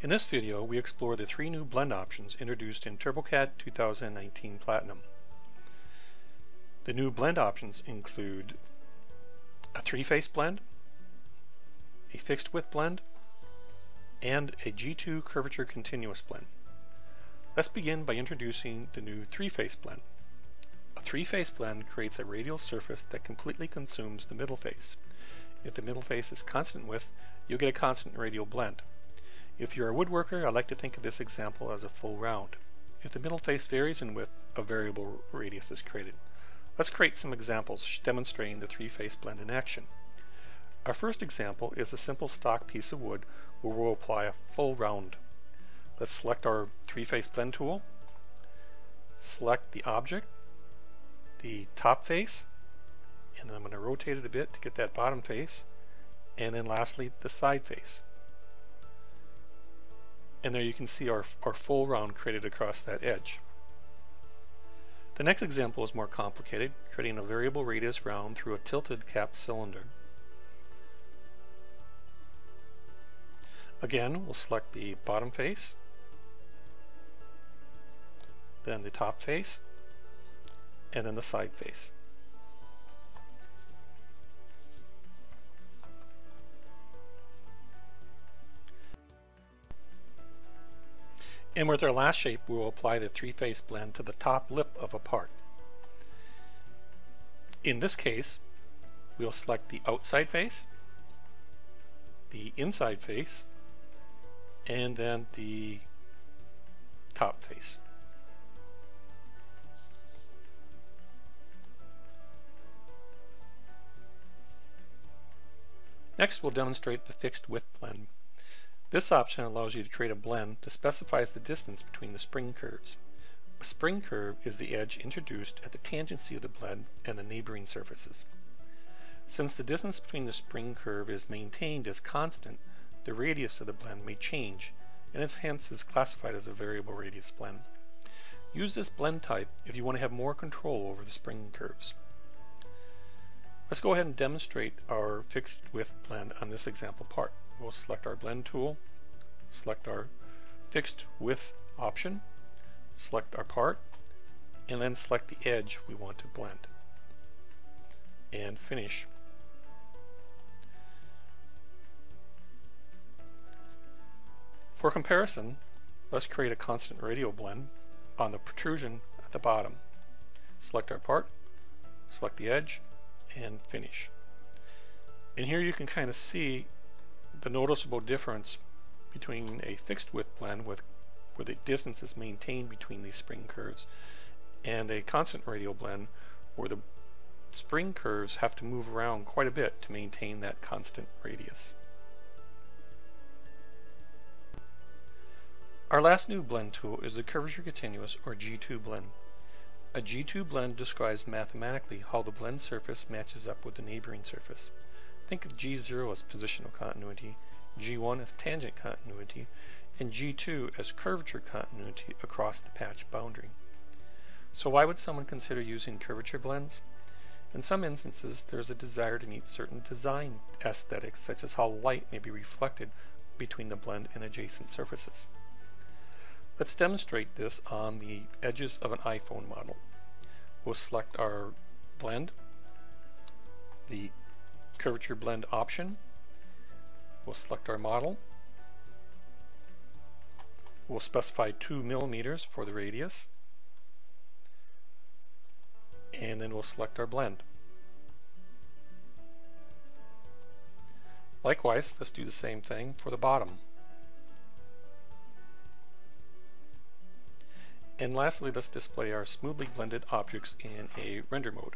In this video, we explore the three new blend options introduced in TurboCAD 2019 Platinum. The new blend options include a three-face blend, a fixed width blend, and a G2 curvature continuous blend. Let's begin by introducing the new three-face blend. A three-face blend creates a radial surface that completely consumes the middle face. If the middle face is constant width, you'll get a constant radial blend. If you're a woodworker, I like to think of this example as a full round. If the middle face varies in width, a variable radius is created. Let's create some examples demonstrating the three-face blend in action. Our first example is a simple stock piece of wood where we'll apply a full round. Let's select our three-face blend tool, select the object, the top face, and then I'm going to rotate it a bit to get that bottom face, and then lastly the side face. And there you can see our, our full round created across that edge. The next example is more complicated, creating a variable radius round through a tilted cap cylinder. Again, we'll select the bottom face, then the top face, and then the side face. And with our last shape, we will apply the three-face blend to the top lip of a part. In this case, we'll select the outside face, the inside face, and then the top face. Next, we'll demonstrate the fixed width blend. This option allows you to create a blend that specifies the distance between the spring curves. A spring curve is the edge introduced at the tangency of the blend and the neighboring surfaces. Since the distance between the spring curve is maintained as constant, the radius of the blend may change, and is hence is classified as a variable radius blend. Use this blend type if you want to have more control over the spring curves. Let's go ahead and demonstrate our fixed width blend on this example part. We'll select our blend tool, select our fixed width option, select our part, and then select the edge we want to blend. And finish. For comparison, let's create a constant radial blend on the protrusion at the bottom. Select our part, select the edge, and finish. And here you can kind of see the noticeable difference between a fixed width blend with where the distance is maintained between these spring curves and a constant radial blend where the spring curves have to move around quite a bit to maintain that constant radius. Our last new blend tool is the Curvature Continuous or G2 blend. A G2 blend describes mathematically how the blend surface matches up with the neighboring surface. Think of G0 as positional continuity, G1 as tangent continuity, and G2 as curvature continuity across the patch boundary. So why would someone consider using curvature blends? In some instances, there's a desire to meet certain design aesthetics, such as how light may be reflected between the blend and adjacent surfaces. Let's demonstrate this on the edges of an iPhone model. We'll select our blend, the curvature blend option. We'll select our model. We'll specify 2 millimeters for the radius. And then we'll select our blend. Likewise, let's do the same thing for the bottom. And lastly, let's display our smoothly blended objects in a render mode.